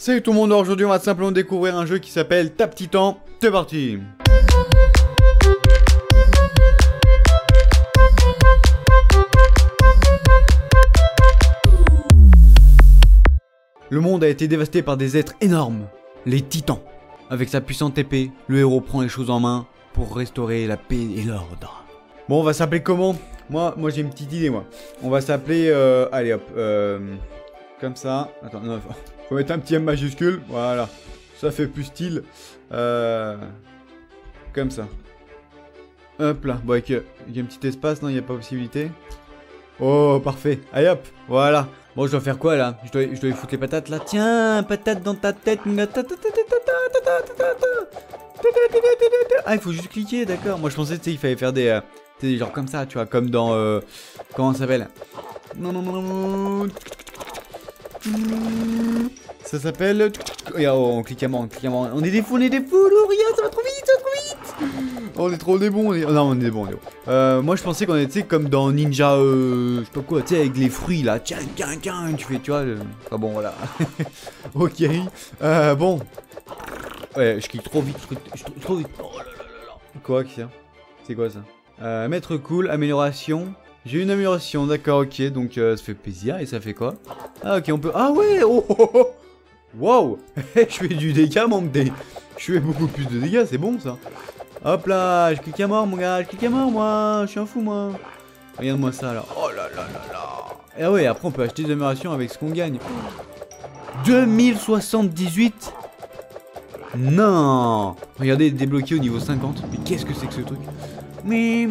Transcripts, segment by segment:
Salut tout le monde, aujourd'hui on va simplement découvrir un jeu qui s'appelle Tap Titan. C'est parti Le monde a été dévasté par des êtres énormes, les titans. Avec sa puissante épée, le héros prend les choses en main pour restaurer la paix et l'ordre. Bon, on va s'appeler comment? Moi, moi j'ai une petite idée, moi. On va s'appeler... euh, allez hop, euh, comme ça. Attends, non, faut- mettre un petit M majuscule. Voilà. Ça fait plus style. Euh, comme ça. Hop là. Bon, avec, euh, avec un petit espace, non, il n'y a pas possibilité. Oh, parfait. Allez hop, voilà. Bon, je dois faire quoi là je dois, je lui foutre les patates là. Tiens, patate dans ta tête. Ah, il faut juste cliquer, d'accord. Moi, je pensais, tu sais, il fallait faire des. euh, tu sais, genre comme ça, tu vois, comme dans. euh, comment ça s'appelle non, non, non, non. Ça s'appelle. Regarde, oh, on clique à mort, on clique à mort. On est des fous, on est des fous, regarde, ça va trop vite, ça va trop vite. On est trop des on est... Non, on est des bons, on est. Euh, moi, je pensais qu'on était comme dans Ninja, euh, je sais pas quoi, tu sais, avec les fruits là. Tiens, tiens, tiens, tu fais, tu vois. le- Ah bon, voilà. ok. Euh, bon. Ouais, je clique trop vite, je clique trop vite. Oh là là là là. Quoi, ça C'est? Quoi ça? Euh, Mettre cool, amélioration. J'ai une amélioration, d'accord, ok, donc euh, ça fait plaisir. Et ça fait quoi? Ah, ok, on peut. Ah ouais Oh, oh, oh, oh. Wow Je fais du dégât, mon petit. Je fais beaucoup plus de dégâts, c'est bon ça. Hop là, je clique à mort, mon gars, je clique à mort, moi. Je suis un fou, moi. Regarde-moi ça, là. Oh là là là là. Et ah ouais, après, on peut acheter des améliorations avec ce qu'on gagne. 2078 Non Regardez, débloqué au niveau 50. Mais qu'est-ce que c'est que ce truc? Eh,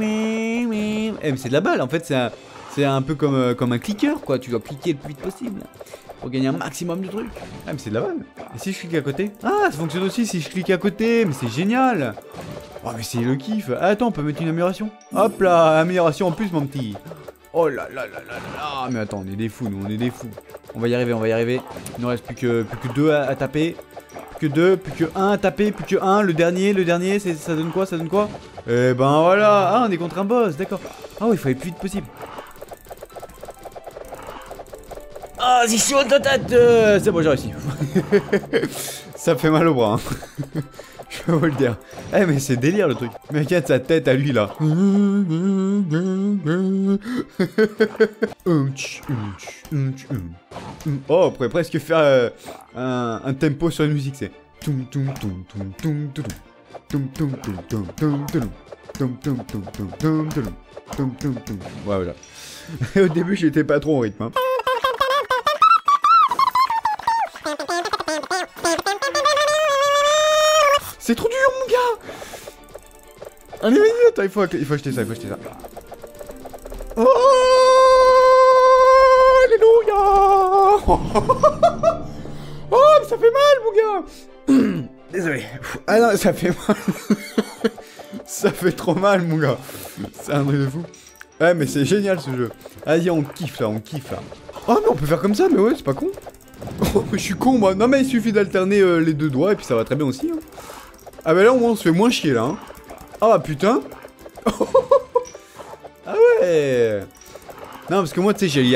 mais c'est de la balle, en fait, c'est un, un peu comme, euh, comme un clicker, quoi. Tu dois cliquer le plus vite possible pour gagner un maximum de trucs. Ah, mais c'est de la balle. Et si je clique à côté? Ah, ça fonctionne aussi si je clique à côté, mais c'est génial Oh, mais c'est le kiff Ah, Attends, on peut mettre une amélioration Hop là, amélioration en plus, mon petit Oh là là là là là Mais attends, on est des fous, nous, on est des fous. On va y arriver, on va y arriver. Il nous reste plus que, plus que deux à, à taper. Que deux, plus que un à taper, plus que un. Le dernier, le dernier, ça donne quoi Ça donne quoi? Eh ben voilà Ah, on est contre un boss, d'accord. Ah oui, il le plus vite possible. Ah, c'est chaud ta tête euh, C'est bon, j'ai réussi. Ça fait mal au bras. hein. Je veux le dire. Eh, mais c'est délire le truc. Mais regarde sa tête à lui là. Oh, on pourrait presque faire un, tempo sur la musique, c'est. Voilà. Au début, j'étais pas trop en rythme. Allez, vas-y, attends, il faut, il faut acheter ça, il faut acheter ça. Oh Alléluia Oh, mais ça fait mal, mon gars Désolé. Ah non, ça fait mal. ça fait trop mal, mon gars. C'est un truc de fou. Ouais, mais c'est génial, ce jeu. Vas-y, on kiffe, là, on kiffe, là. Oh, mais on peut faire comme ça, mais ouais, c'est pas con. Oh, je suis con, moi. Non, mais il suffit d'alterner euh, les deux doigts, et puis ça va très bien aussi. hein. Ah bah là au moins on se fait moins chier là. Hein. Ah bah putain. ah ouais. Non parce que moi tu sais j'y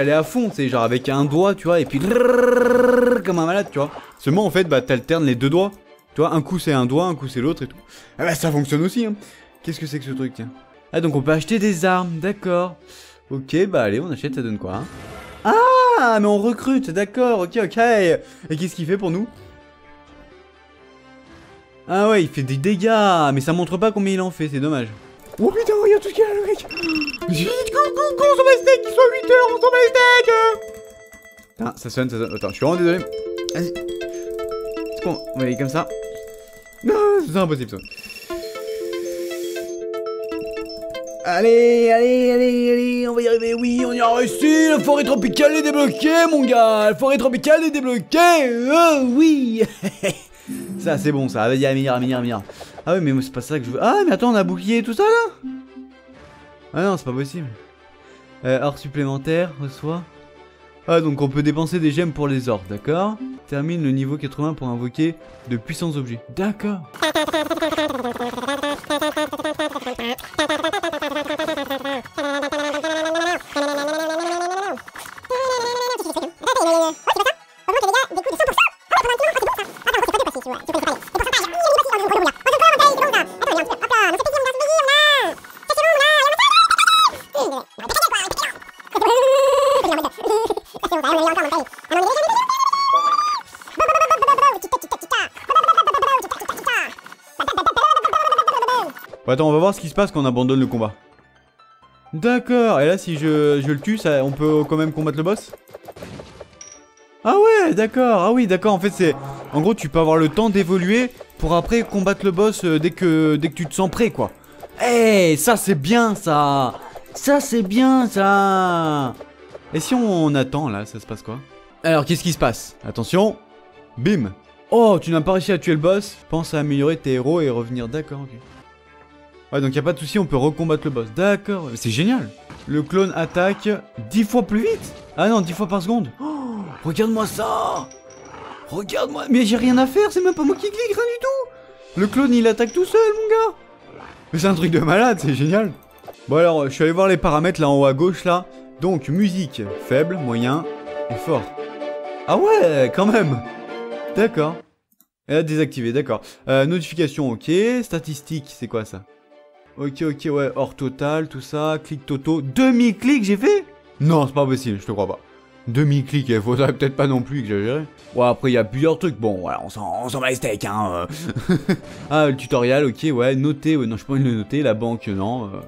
allais, à fond, tu sais genre avec un doigt tu vois et puis comme un malade tu vois. Seulement en fait bah t'alternes les deux doigts. Tu vois un coup c'est un doigt, un coup c'est l'autre et tout. Ah bah ça fonctionne aussi hein. Qu'est-ce que c'est que ce truc tiens Ah donc on peut acheter des armes, d'accord. Ok bah allez on achète, ça donne quoi hein Ah mais on recrute, d'accord, ok ok. Et qu'est-ce qu'il fait pour nous ah ouais, il fait des dégâts, mais ça montre pas combien il en fait, c'est dommage. Oh putain, regarde tout ce qu'il y a le mec Vite, go, go, go, on s'en bat les steaks, il soit 8h, on s'en bat les steaks Putain, ça sonne, ça sonne. Attends, je suis vraiment désolé. Vas-y. C'est bon, on va aller comme ça. Non, c'est impossible ça. Allez, allez, allez, allez, on va y arriver, oui, on y a réussi, la forêt tropicale est débloquée, mon gars, la forêt tropicale est débloquée, oh oui Ça, c'est bon, ça, vas-y, Amir, Amir, Amir. Ah oui, mais c'est pas ça que je veux. Ah, mais attends, on a bouclier tout ça, là Ah non, c'est pas possible. Euh, or supplémentaire, reçoit. Ah, donc on peut dépenser des gemmes pour les ors, d'accord Termine le niveau 80 pour invoquer de puissants objets. D'accord. Attends, on va voir ce qui se passe quand on abandonne le combat. D'accord, et là si je, je le tue, ça, on peut quand même combattre le boss? Ah ouais, d'accord, ah oui, d'accord, en fait c'est... En gros, tu peux avoir le temps d'évoluer pour après combattre le boss euh, dès, que, dès que tu te sens prêt, quoi. Eh, ça c'est bien, ça Ça c'est bien, ça Et si on attend, là, ça se passe quoi? Alors, qu'est-ce qui se passe? Attention, bim Oh, tu n'as pas réussi à tuer le boss Pense à améliorer tes héros et revenir, d'accord, ok. Ouais, donc y a pas de souci, on peut recombattre le boss. D'accord, c'est génial. Le clone attaque 10 fois plus vite. Ah non, 10 fois par seconde. Oh, regarde-moi ça. Regarde-moi. Mais j'ai rien à faire, c'est même pas moi qui clique, rien du tout. Le clone, il attaque tout seul, mon gars. Mais c'est un truc de malade, c'est génial. Bon alors, je suis allé voir les paramètres là en haut à gauche là. Donc, musique, faible, moyen et fort. Ah ouais, quand même. D'accord. Elle a désactivé, d'accord. Euh, notification, ok. Statistique, c'est quoi ça? Ok, ok, ouais, hors total, tout ça, clic toto. Demi-clic, j'ai fait Non, c'est pas possible, je te crois pas. Demi-clic, il faudrait peut-être pas non plus exagérer. Ouais, après, il y a plusieurs trucs. Bon, voilà, on s'en va les steaks, hein. Euh. ah, le tutoriel, ok, ouais, noter, ouais, non, je peux pas le noter, la banque, non. Euh.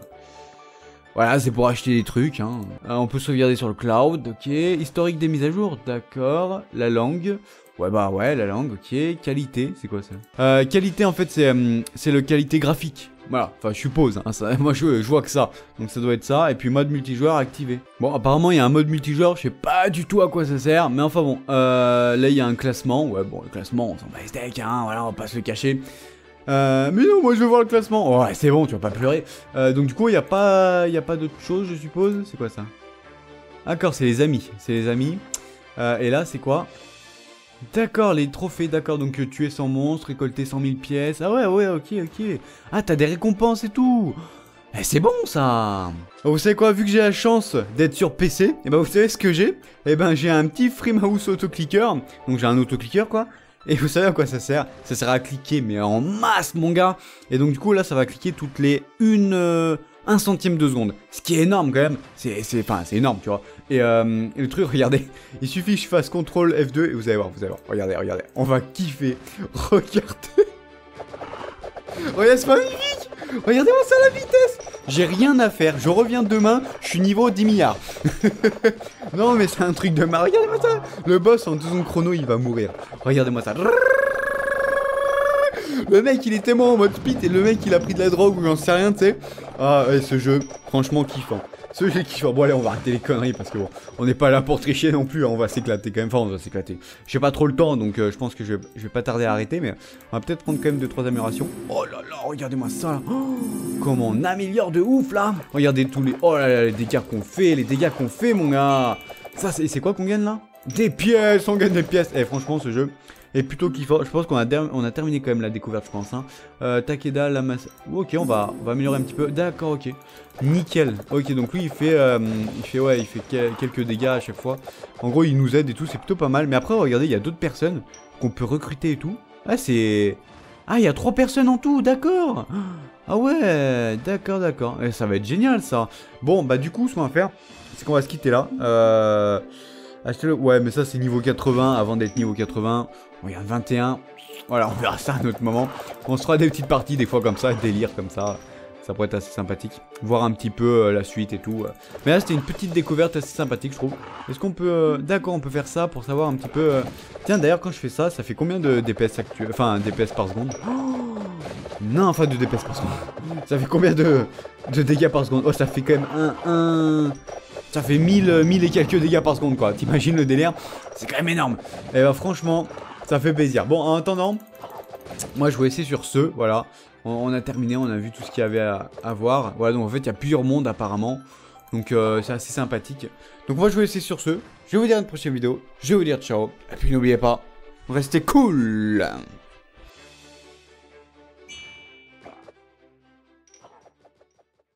Voilà, c'est pour acheter des trucs, hein. Ah, on peut sauvegarder sur le cloud, ok. Historique des mises à jour, d'accord. La langue. Ouais, bah ouais, la langue, ok. Qualité, c'est quoi ça? Euh, Qualité, en fait, c'est le qualité graphique. Voilà, enfin je suppose, hein, ça, moi je, vois que ça, donc ça doit être ça, et puis mode multijoueur activé. Bon, apparemment il y a un mode multijoueur, je sais pas du tout à quoi ça sert, mais enfin bon, euh, là il y a un classement, ouais bon, le classement, on s'en bat les steaks, hein, voilà, on va pas se le cacher. Euh, mais non, moi je veux voir le classement. Ouais, c'est bon, tu vas pas pleurer. Euh, donc du coup, il y a pas, y pas d'autre chose, je suppose. C'est quoi ça? D'accord, c'est les amis, c'est les amis. Et là, c'est quoi? D'accord, les trophées, d'accord, donc euh, tuer 100 monstres, récolter 100 000 pièces. Ah ouais, ouais, ok, ok. Ah, t'as des récompenses et tout. Eh, c'est bon ça. Vous savez quoi, vu que j'ai la chance d'être sur PC, et eh ben vous savez ce que j'ai? Eh ben j'ai un petit FreeMouse autoclicker, donc j'ai un autoclicker quoi, et vous savez à quoi ça sert? Ça sert à cliquer, mais en masse mon gars. Et donc du coup là ça va cliquer toutes les une... Euh, un centième de seconde. Ce qui est énorme quand même. C'est, énorme, tu vois. Euh, et, le truc, regardez, il suffit que je fasse CTRL F2 et vous allez voir, vous allez voir. Regardez, regardez. On va kiffer. Regardez. Regardez, c'est magnifique. Regardez-moi ça la vitesse. J'ai rien à faire. Je reviens demain. Je suis niveau 10 milliards. non, mais c'est un truc de marre. Regardez-moi ça. Le boss en deux secondes chrono, il va mourir. Regardez-moi ça. Le mec, il est tellement en mode speed et le mec, il a pris de la drogue ou j'en sais rien, tu sais. Ah, ouais, ce jeu, franchement kiffant. Ce jeu kiffant. Bon, allez, on va arrêter les conneries parce que bon, on n'est pas là pour tricher non plus. Hein, on va s'éclater quand même. Enfin, on va s'éclater. J'ai pas trop le temps, donc euh, je pense que je, vais pas tarder à arrêter. Mais on va peut-être prendre quand même 2-3 améliorations. Oh là là, regardez-moi ça là. Oh, comment on améliore de ouf là. Regardez tous les. Oh là là, les dégâts qu'on fait, les dégâts qu'on fait, mon gars. Ça, c'est quoi qu'on gagne là? Des pièces, on gagne des pièces. Eh, franchement, ce jeu, et plutôt qu'il faut, je pense qu'on a, terminé quand même la découverte, je pense. Hein. Euh, Takeda, la masse. Ok, on va, on va améliorer un petit peu. D'accord, ok. Nickel. Ok, donc lui, il fait, euh, il fait, ouais, il fait quelques dégâts à chaque fois. En gros, il nous aide et tout, c'est plutôt pas mal. Mais après, regardez, il y a d'autres personnes qu'on peut recruter et tout. Ah, c'est. Ah, il y a trois personnes en tout, d'accord. Ah ouais, d'accord, d'accord. Et ça va être génial, ça. Bon, bah du coup, ce qu'on va faire, c'est qu'on va se quitter là. Euh... Achetez-le. Ouais, mais ça, c'est niveau 80 avant d'être niveau 80. Regarde, 21. Voilà, on verra ça à un autre moment. On se fera des petites parties des fois comme ça, délire comme ça. Ça pourrait être assez sympathique. Voir un petit peu euh, la suite et tout. Mais là, c'était une petite découverte assez sympathique, je trouve. Est-ce qu'on peut... Euh, d'accord, on peut faire ça pour savoir un petit peu... Euh, tiens, d'ailleurs, quand je fais ça, ça fait combien de DPS actuel Enfin, DPS par seconde? Non, enfin, de DPS par seconde. Ça fait combien de, de dégâts par seconde? Oh, ça fait quand même un... un... Ça fait 1000, 1000 et quelques dégâts par seconde, quoi. T'imagines le délire? C'est quand même énorme. Et bah, franchement, ça fait plaisir. Bon, en attendant, moi je vous laisser sur ce, voilà. On, a terminé, on a vu tout ce qu'il y avait à, voir. Voilà, donc en fait, il y a plusieurs mondes apparemment. Donc euh, c'est assez sympathique. Donc moi je vous laisser sur ce. Je vais vous dire à une prochaine vidéo. Je vais vous dire ciao. Et puis n'oubliez pas, restez cool